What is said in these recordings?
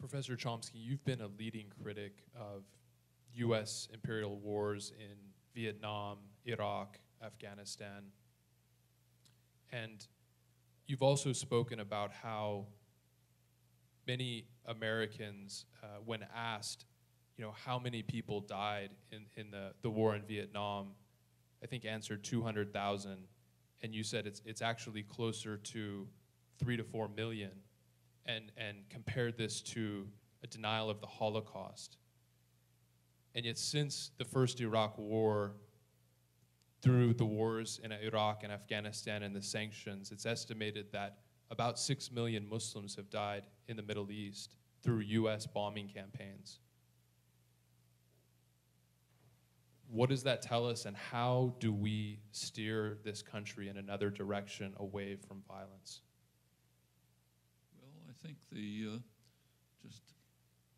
Professor Chomsky, you've been a leading critic of U.S. imperial wars in Vietnam, Iraq, Afghanistan. And you've also spoken about how many Americans, uh, when asked, you know, how many people died in, in the, the war in Vietnam, I think answered 200,000. And you said it's, it's actually closer to three to four million. And, and compared this to a denial of the Holocaust. And yet, since the first Iraq war, through the wars in Iraq and Afghanistan and the sanctions, it's estimated that about 6 million Muslims have died in the Middle East through US bombing campaigns. What does that tell us, and how do we steer this country in another direction away from violence? Think the uh, just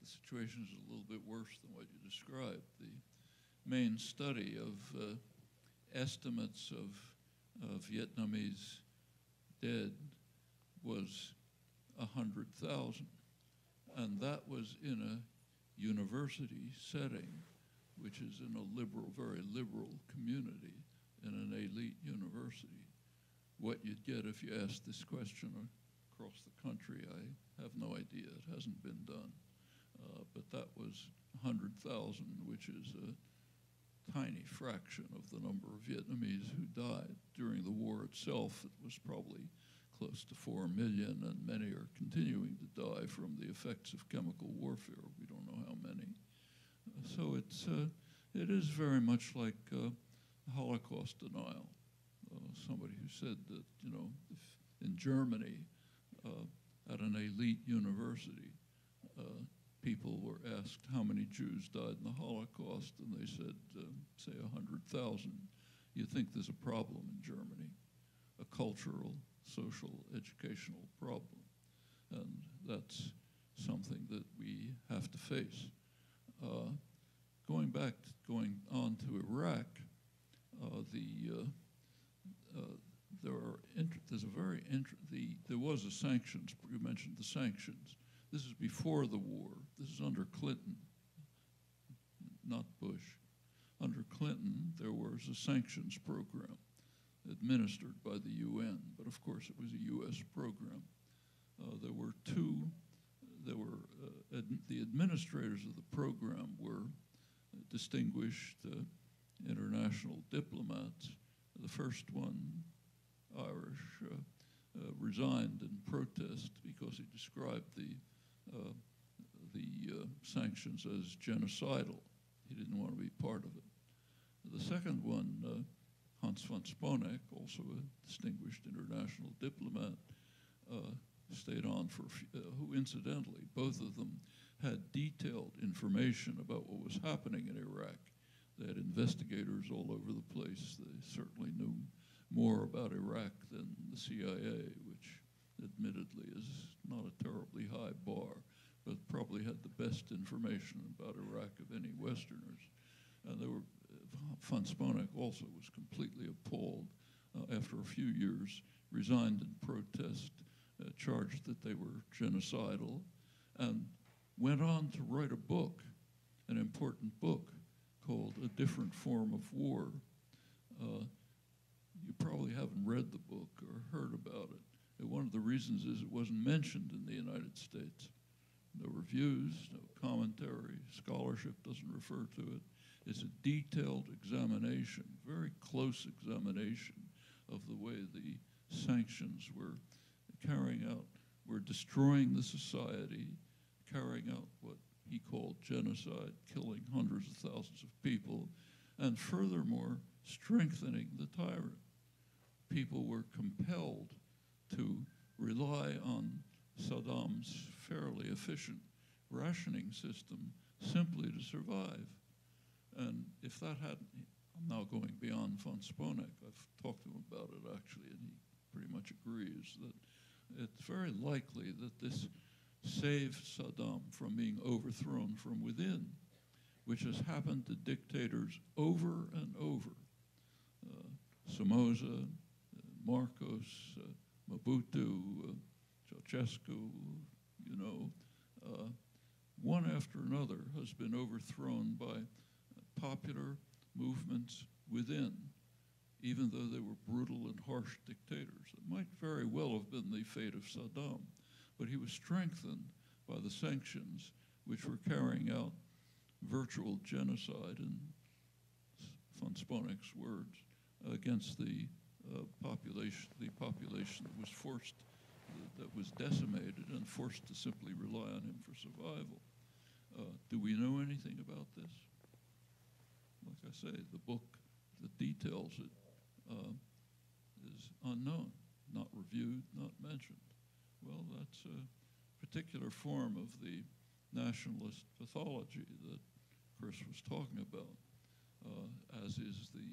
the situation is a little bit worse than what you described. The main study of uh, estimates of, of Vietnamese dead was 100,000. And that was in a university setting, which is in a liberal, very liberal community, in an elite university. What you'd get if you asked this question across the country, I have no idea. It hasn't been done. Uh, but that was 100,000, which is a tiny fraction of the number of Vietnamese who died. During the war itself, it was probably close to 4 million, and many are continuing to die from the effects of chemical warfare. We don't know how many. Uh, so it's, uh, it is very much like uh, Holocaust denial. Uh, somebody who said that, you know, in Germany, at an elite university, uh, people were asked how many Jews died in the Holocaust, and they said, um, say, 100,000. You think there's a problem in Germany, a cultural, social, educational problem. And that's something that we have to face. Uh, going back, going on to Iraq, uh, the uh, uh there are there's a very the there was a sanctions. You mentioned the sanctions. This is before the war. This is under Clinton, not Bush. Under Clinton, there was a sanctions program administered by the UN, but of course it was a U.S. program. Uh, there were two, there were, uh, ad the administrators of the program were distinguished uh, international diplomats. The first one, Irish, uh, uh, resigned in protest because he described the uh, the sanctions as genocidal. He didn't want to be part of it. The second one, Hans von Sponeck, also a distinguished international diplomat, stayed on for, who incidentally, both of them had detailed information about what was happening in Iraq. They had investigators all over the place. They certainly knew more about Iraq than the CIA, which admittedly is not a terribly high bar, but probably had the best information about Iraq of any Westerners. And they were, von Sponeck also was completely appalled uh, after a few years, resigned in protest, uh, charged that they were genocidal, and went on to write a book, an important book called A Different Form of War. Uh, read the book or heard about it. And one of the reasons is it wasn't mentioned in the United States. No reviews, no commentary, scholarship doesn't refer to it. It's a detailed examination, very close examination of the way the sanctions were carrying out, were destroying the society, carrying out what he called genocide, killing hundreds of thousands of people, and furthermore, strengthening the tyrant. People were compelled to rely on Saddam's fairly efficient rationing system simply to survive. And if that hadn't, I'm now going beyond von Sponeck. I've talked to him about it actually, and he pretty much agrees that it's very likely that this saved Saddam from being overthrown from within, which has happened to dictators over and over. Uh, Somoza, Marcos, uh, Mobutu, uh, Ceausescu, you know, uh, one after another, has been overthrown by popular movements within, even though they were brutal and harsh dictators. It might very well have been the fate of Saddam, but he was strengthened by the sanctions which were carrying out virtual genocide, in von Sponeck's words, against the population, the population that was forced, that was decimated and forced to simply rely on him for survival. Uh, do we know anything about this? Like I say, the book that details it uh, is unknown, not reviewed, not mentioned. Well, that's a particular form of the nationalist pathology that Chris was talking about, uh, as is the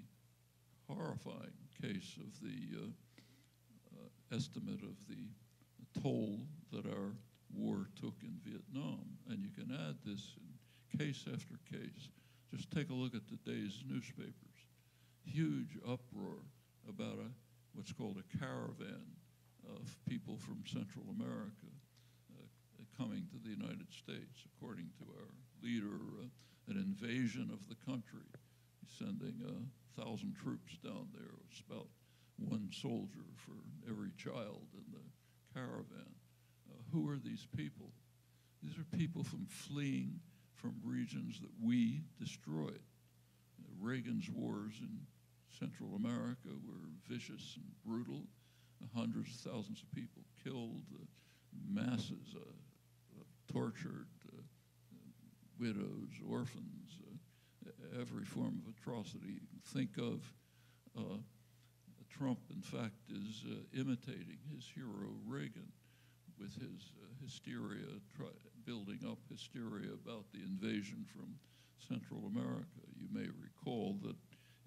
horrifying case of the uh, uh, estimate of the toll that our war took in Vietnam. And you can add this in case after case. Just take a look at today's newspapers. Huge uproar about a, what's called a caravan of people from Central America uh, coming to the United States, according to our leader, uh, an invasion of the country. Sending a thousand troops down there. It's about one soldier for every child in the caravan. Uh, who are these people? These are people from fleeing from regions that we destroyed. Uh, Reagan's wars in Central America were vicious and brutal. Uh, hundreds of thousands of people killed, uh, masses uh, tortured, uh, widows, orphans, every form of atrocity think of. Trump, in fact, is imitating his hero Reagan with his uh, hysteria, building up hysteria about the invasion from Central America. You may recall that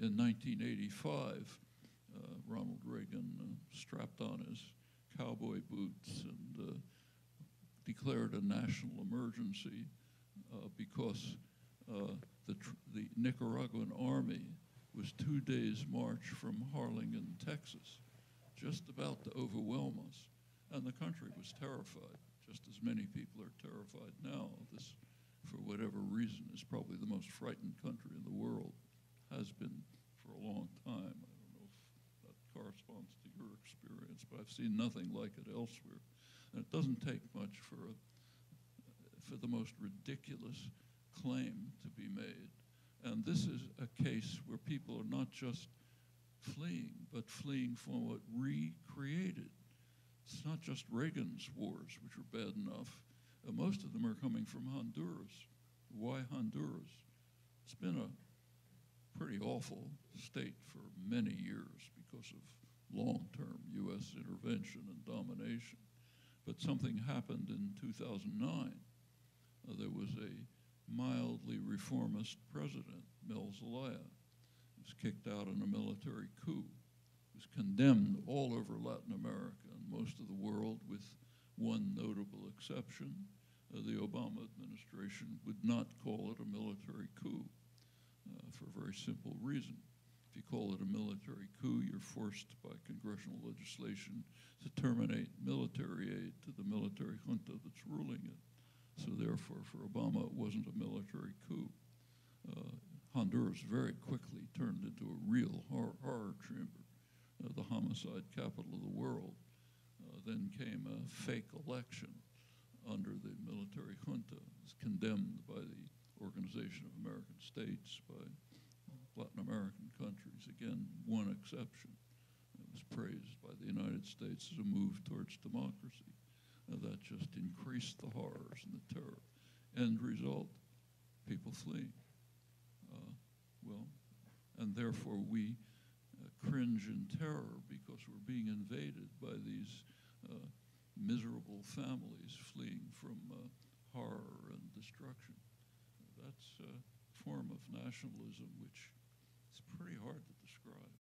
in 1985, uh, Ronald Reagan uh, strapped on his cowboy boots and uh, declared a national emergency uh, because uh, the, the Nicaraguan army was two days' march from Harlingen, Texas, just about to overwhelm us and the country was terrified, just as many people are terrified now. This, for whatever reason, is probably the most frightened country in the world, has been for a long time. I don't know if that corresponds to your experience, but I've seen nothing like it elsewhere. And it doesn't take much for, a, for the most ridiculous claim to be made. And this is a case where people are not just fleeing, but fleeing from what recreated it's not just Reagan's wars, which are bad enough. Uh, most of them are coming from Honduras. Why Honduras? It's been a pretty awful state for many years because of long term U.S. intervention and domination. But something happened in 2009. Uh, there was a mildly reformist president, Mel Zelaya. He was kicked out in a military coup. He was condemned all over Latin America and most of the world, with one notable exception. Uh, the Obama administration would not call it a military coup uh, for a very simple reason. If you call it a military coup, you're forced by congressional legislation to terminate military aid to the military junta that's ruling it. So therefore, for Obama, it wasn't a military coup. Uh, Honduras very quickly turned into a real horror, horror chamber, uh, the homicide capital of the world then came a fake election under the military junta. Condemned by the Organization of American States, by Latin American countries. Again, one exception. It was praised by the United States as a move towards democracy. Uh, that just increased the horrors and the terror. End result, people flee. Uh, well, and therefore we uh, cringe in terror because we're being invaded by these uh, miserable families fleeing from uh, horror and destruction. That's a form of nationalism which is pretty hard to describe.